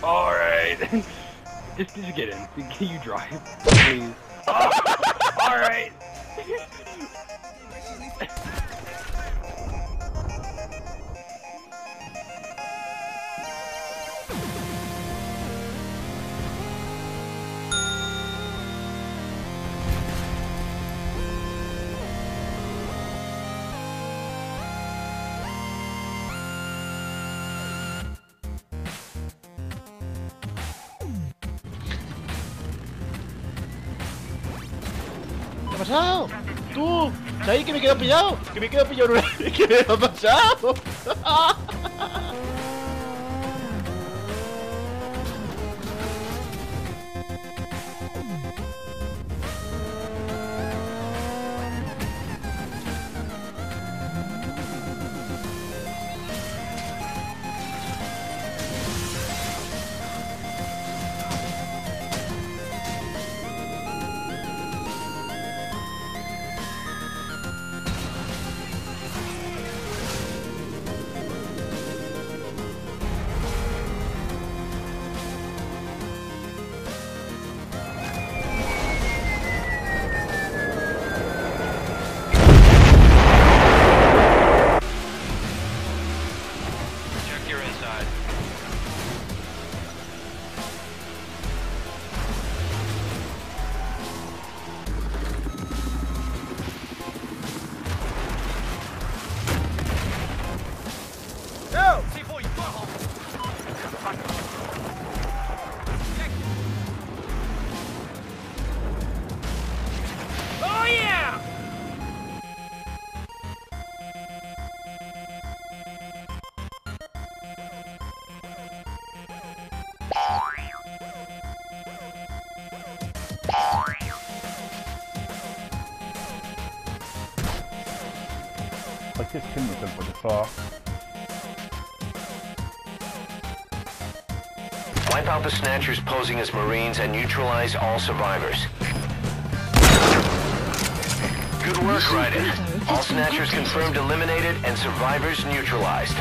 All right. just, just get in. Can you drive, please. Oh, all right. Pasado? ¡Tú! ¿Sabéis que me quedo pillado? ¡Que me quedo pillado! en una- ¿Qué me ha pasado? Check Wipe out the Snatchers posing as Marines and neutralize all survivors. Good work, Raiden. All Snatchers confirmed eliminated and survivors neutralized.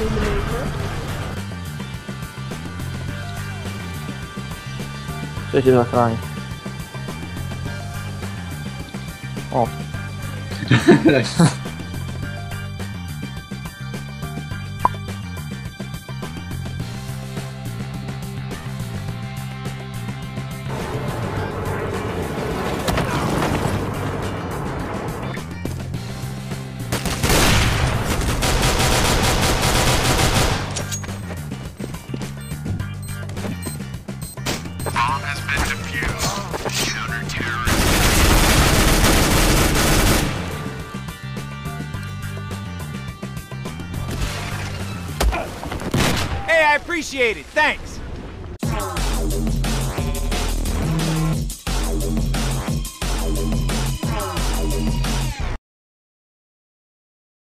domineren. Zet je daar. Op. Oh. I appreciate it. Thanks.